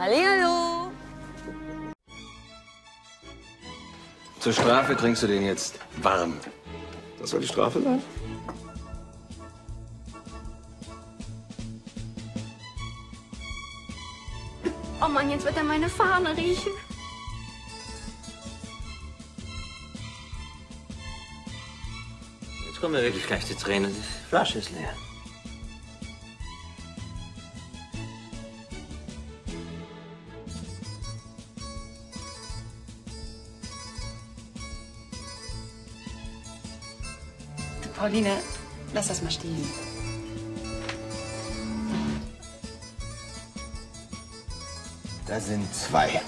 Hallihallo. Zur Strafe trinkst du den jetzt warm. Das soll die Strafe sein? Oh Mann, jetzt wird er meine Fahne riechen. Jetzt kommen mir wirklich gleich die Tränen. Die Flasche ist leer. Pauline, lass das mal stehen. Da sind zwei.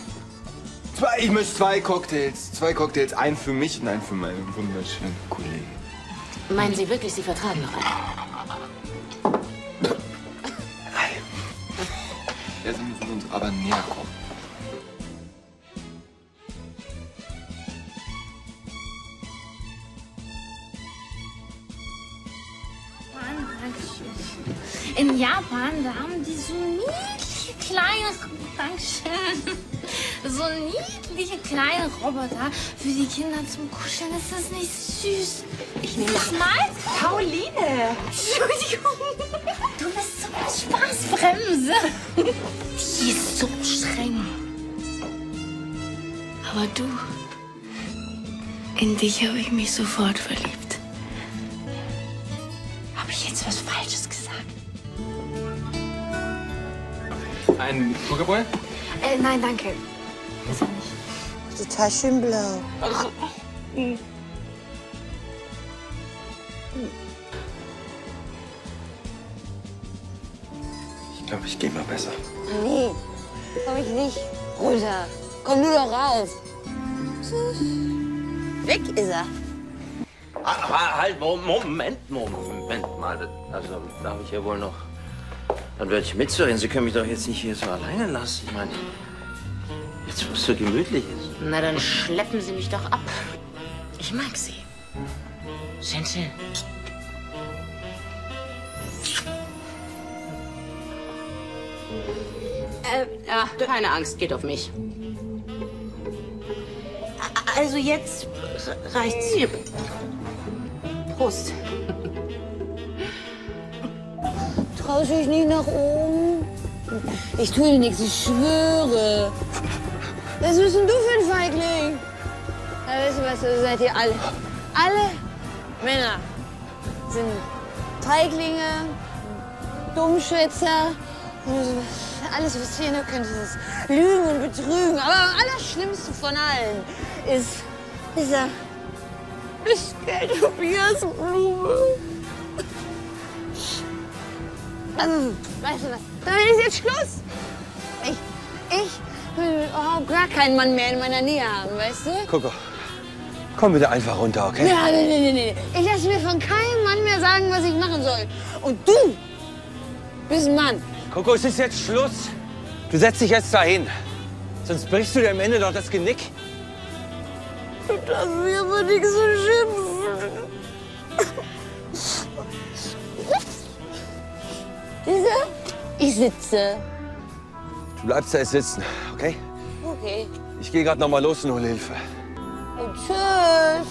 Zwei, ich muss zwei Cocktails. Zwei Cocktails. Einen für mich und einen für meinen wunderschönen Kollegen. Meinen Sie wirklich, Sie vertragen noch einen? Jetzt müssen wir uns aber näher kommen. Mann, Dankeschön. In Japan, da haben die so niedliche kleine, Dankeschön, so niedliche kleine Roboter für die Kinder zum Kuscheln. Ist das nicht süß? Ich nehme das mal. Pauline! Entschuldigung. Du bist so eine Spaßbremse. Die ist so streng. Aber du, in dich habe ich mich sofort verliebt. Ein Pokéball? Äh, nein, danke. Total schön blau. Ich glaube, ich gehe mal besser. Nee, komm ich nicht runter. Komm nur noch raus. Weg ist er. Ah, ah, halt, Mo- Moment, Moment mal. Das- Also, darf ich ja wohl noch ein Wörtchen mitzureden. Sie können mich doch jetzt nicht hier so alleine lassen. Ich meine, jetzt, wo es so gemütlich ist. Na, dann schleppen Sie mich doch ab. Ich mag Sie. Sind Sie? Äh, ja, keine Angst, geht auf mich. Also jetzt reicht's. Prost. Traust dich nicht nach oben? Ich tue dir nichts, ich schwöre. Was bist denn du für ein Feigling? Na, wisst ihr was, so seid ihr alle. Alle Männer sind Feiglinge, Dummschwätzer. Alles, was ihr nur könnt, ist Lügen und Betrügen. Aber am allerschlimmste von allen ist dieser Tobias-Blume. Also, weißt du was? Damit ist jetzt Schluss. Ich, ich will überhaupt gar keinen Mann mehr in meiner Nähe haben, weißt du? Coco, komm bitte einfach runter, okay? Ja, nee, nee, nee, nee. Ich lasse mir von keinem Mann mehr sagen, was ich machen soll. Und du bist ein Mann. Coco, es ist jetzt Schluss. Du setzt dich jetzt dahin. Sonst brichst du dir am Ende doch das Genick. Du darfst mir aber nichts so schimpfen. Ich sitze. Du bleibst da jetzt sitzen, okay? Okay. Ich gehe gerade noch mal los und hole Hilfe. Und tschüss.